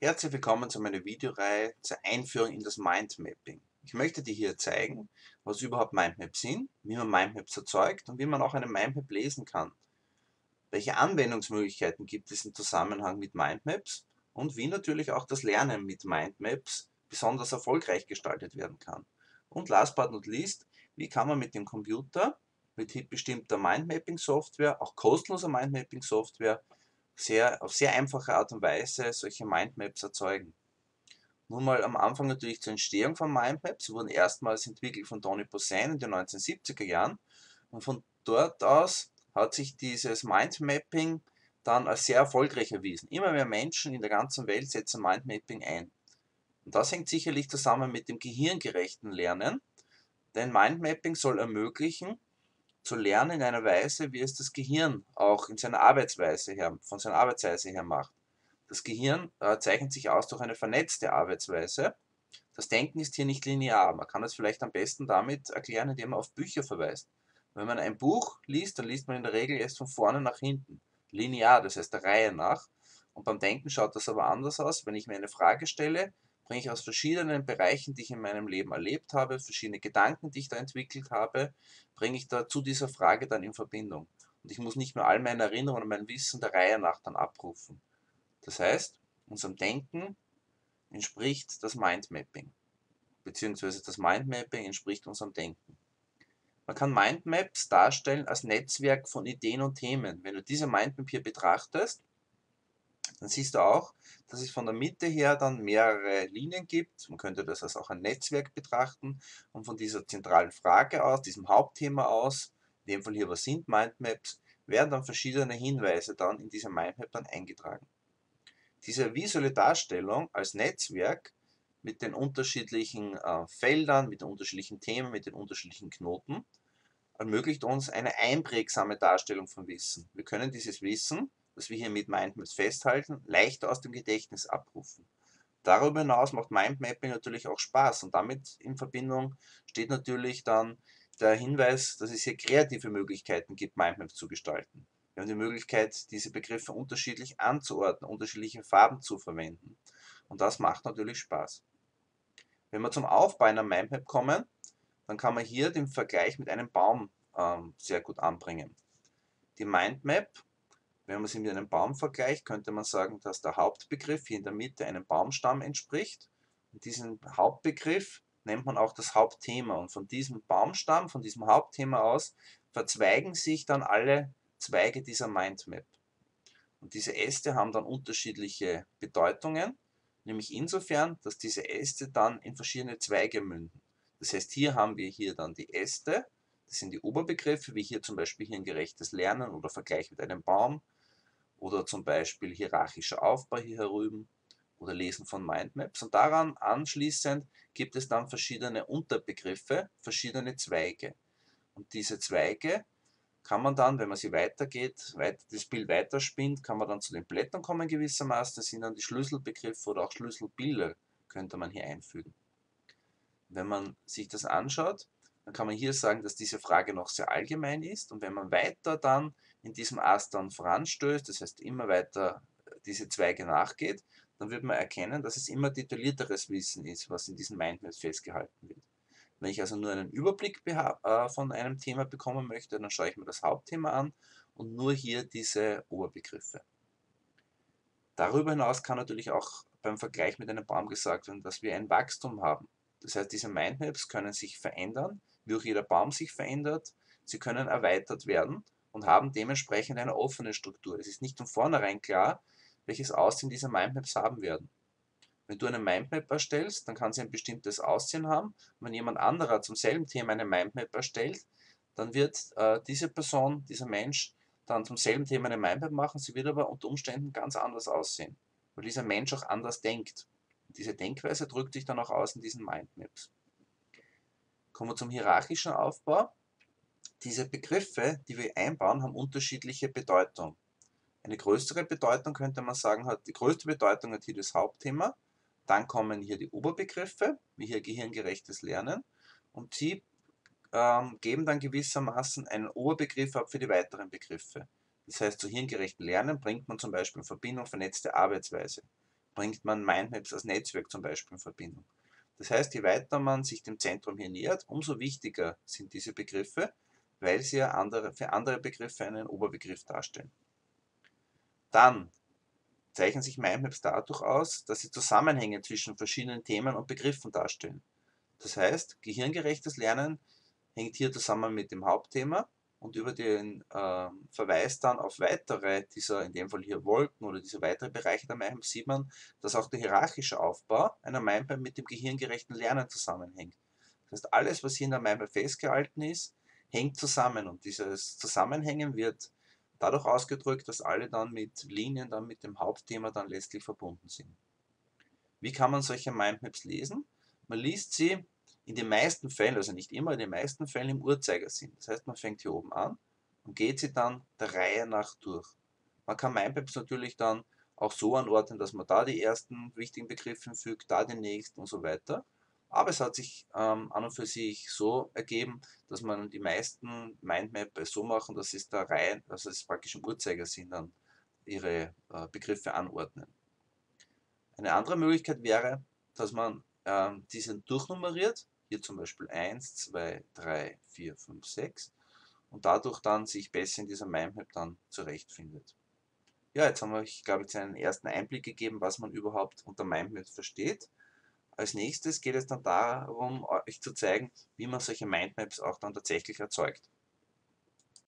Herzlich willkommen zu meiner Videoreihe zur Einführung in das Mindmapping. Ich möchte dir hier zeigen, was überhaupt Mindmaps sind, wie man Mindmaps erzeugt und wie man auch eine Mindmap lesen kann. Welche Anwendungsmöglichkeiten gibt es im Zusammenhang mit Mindmaps und wie natürlich auch das Lernen mit Mindmaps besonders erfolgreich gestaltet werden kann. Und last but not least, wie kann man mit dem Computer, mit bestimmter Mindmapping-Software, auch kostenloser Mindmapping-Software, sehr, auf sehr einfache Art und Weise solche Mindmaps erzeugen. Nun mal am Anfang natürlich zur Entstehung von Mindmaps. Sie wurden erstmals entwickelt von Tony Poussin in den 1970er Jahren und von dort aus hat sich dieses Mindmapping dann als sehr erfolgreich erwiesen. Immer mehr Menschen in der ganzen Welt setzen Mindmapping ein. Und das hängt sicherlich zusammen mit dem gehirngerechten Lernen, denn Mindmapping soll ermöglichen, zu lernen in einer Weise, wie es das Gehirn auch in seiner Arbeitsweise her, von seiner Arbeitsweise her macht. Das Gehirn äh, zeichnet sich aus durch eine vernetzte Arbeitsweise. Das Denken ist hier nicht linear. Man kann es vielleicht am besten damit erklären, indem man auf Bücher verweist. Wenn man ein Buch liest, dann liest man in der Regel erst von vorne nach hinten. Linear, das heißt der Reihe nach. Und beim Denken schaut das aber anders aus. Wenn ich mir eine Frage stelle, bringe ich aus verschiedenen Bereichen, die ich in meinem Leben erlebt habe, verschiedene Gedanken, die ich da entwickelt habe, bringe ich da zu dieser Frage dann in Verbindung. Und ich muss nicht mehr all meine Erinnerungen und mein Wissen der Reihe nach dann abrufen. Das heißt, unserem Denken entspricht das Mindmapping, beziehungsweise das Mindmapping entspricht unserem Denken. Man kann Mindmaps darstellen als Netzwerk von Ideen und Themen. Wenn du diese Mindmap hier betrachtest, dann siehst du auch, dass es von der Mitte her dann mehrere Linien gibt. Man könnte das als auch ein Netzwerk betrachten. Und von dieser zentralen Frage aus, diesem Hauptthema aus, in dem Fall hier was sind Mindmaps, werden dann verschiedene Hinweise dann in diese Mindmap dann eingetragen. Diese visuelle Darstellung als Netzwerk mit den unterschiedlichen äh, Feldern, mit den unterschiedlichen Themen, mit den unterschiedlichen Knoten, ermöglicht uns eine einprägsame Darstellung von Wissen. Wir können dieses Wissen das wir hier mit Mindmaps festhalten, leichter aus dem Gedächtnis abrufen. Darüber hinaus macht Mindmapping natürlich auch Spaß und damit in Verbindung steht natürlich dann der Hinweis, dass es hier kreative Möglichkeiten gibt, Mindmaps zu gestalten. Wir haben die Möglichkeit, diese Begriffe unterschiedlich anzuordnen, unterschiedliche Farben zu verwenden. Und das macht natürlich Spaß. Wenn wir zum Aufbau einer Mindmap kommen, dann kann man hier den Vergleich mit einem Baum ähm, sehr gut anbringen. Die Mindmap wenn man sie mit einem Baum vergleicht, könnte man sagen, dass der Hauptbegriff hier in der Mitte einem Baumstamm entspricht. Und diesen Hauptbegriff nennt man auch das Hauptthema. Und von diesem Baumstamm, von diesem Hauptthema aus, verzweigen sich dann alle Zweige dieser Mindmap. Und diese Äste haben dann unterschiedliche Bedeutungen, nämlich insofern, dass diese Äste dann in verschiedene Zweige münden. Das heißt, hier haben wir hier dann die Äste, das sind die Oberbegriffe, wie hier zum Beispiel hier ein gerechtes Lernen oder Vergleich mit einem Baum, oder zum Beispiel hierarchischer Aufbau hier herüben oder Lesen von Mindmaps. Und daran anschließend gibt es dann verschiedene Unterbegriffe, verschiedene Zweige. Und diese Zweige kann man dann, wenn man sie weitergeht, weit, das Bild weiterspinnt, kann man dann zu den Blättern kommen gewissermaßen. Das sind dann die Schlüsselbegriffe oder auch Schlüsselbilder, könnte man hier einfügen. Wenn man sich das anschaut, dann kann man hier sagen, dass diese Frage noch sehr allgemein ist. Und wenn man weiter dann in diesem Ast dann voranstößt, das heißt immer weiter äh, diese Zweige nachgeht, dann wird man erkennen, dass es immer detaillierteres Wissen ist, was in diesen Mindmaps festgehalten wird. Wenn ich also nur einen Überblick äh, von einem Thema bekommen möchte, dann schaue ich mir das Hauptthema an und nur hier diese Oberbegriffe. Darüber hinaus kann natürlich auch beim Vergleich mit einem Baum gesagt werden, dass wir ein Wachstum haben. Das heißt, diese Mindmaps können sich verändern, wie auch jeder Baum sich verändert. Sie können erweitert werden und haben dementsprechend eine offene Struktur. Es ist nicht von vornherein klar, welches Aussehen diese Mindmaps haben werden. Wenn du eine Mindmap erstellst, dann kann sie ein bestimmtes Aussehen haben. Und wenn jemand anderer zum selben Thema eine Mindmap erstellt, dann wird äh, diese Person, dieser Mensch, dann zum selben Thema eine Mindmap machen. Sie wird aber unter Umständen ganz anders aussehen, weil dieser Mensch auch anders denkt. Und diese Denkweise drückt sich dann auch aus in diesen Mindmaps. Kommen wir zum hierarchischen Aufbau. Diese Begriffe, die wir einbauen, haben unterschiedliche Bedeutung. Eine größere Bedeutung könnte man sagen, hat die größte Bedeutung hat hier das Hauptthema. Dann kommen hier die Oberbegriffen, wie hier gehirngerechtes Lernen. Und sie ähm, geben dann gewissermaßen einen Oberbegriff ab für die weiteren Begriffe. Das heißt, zu hirngerechten Lernen bringt man zum Beispiel in Verbindung vernetzte Arbeitsweise. bringt man Mindmaps als Netzwerk zum Beispiel in Verbindung. Das heißt, je weiter man sich dem Zentrum hier nähert, umso wichtiger sind diese Begriffe, weil sie ja andere, für andere Begriffe einen Oberbegriff darstellen. Dann zeichnen sich Mindmaps dadurch aus, dass sie Zusammenhänge zwischen verschiedenen Themen und Begriffen darstellen. Das heißt, gehirngerechtes Lernen hängt hier zusammen mit dem Hauptthema und über den äh, Verweis dann auf weitere dieser, in dem Fall hier Wolken oder diese weiteren Bereiche der Mindmap sieht man, dass auch der hierarchische Aufbau einer Mindmap mit dem gehirngerechten Lernen zusammenhängt. Das heißt, alles, was hier in der Mindmap festgehalten ist, hängt zusammen und dieses Zusammenhängen wird dadurch ausgedrückt, dass alle dann mit Linien dann mit dem Hauptthema dann letztlich verbunden sind. Wie kann man solche Mindmaps lesen? Man liest sie in den meisten Fällen, also nicht immer, in den meisten Fällen im Uhrzeigersinn. Das heißt, man fängt hier oben an und geht sie dann der Reihe nach durch. Man kann Mindmaps natürlich dann auch so anordnen, dass man da die ersten wichtigen Begriffe fügt, da den nächsten und so weiter. Aber es hat sich ähm, an und für sich so ergeben, dass man die meisten Mindmaps so machen, dass es da Reihe, also es praktisch im Uhrzeigersinn dann ihre äh, Begriffe anordnen. Eine andere Möglichkeit wäre, dass man ähm, diesen durchnummeriert hier zum Beispiel 1, 2, 3, 4, 5, 6 und dadurch dann sich besser in dieser Mindmap dann zurechtfindet. Ja, jetzt haben wir euch, glaube ich, einen ersten Einblick gegeben, was man überhaupt unter Mindmap versteht. Als nächstes geht es dann darum, euch zu zeigen, wie man solche Mindmaps auch dann tatsächlich erzeugt.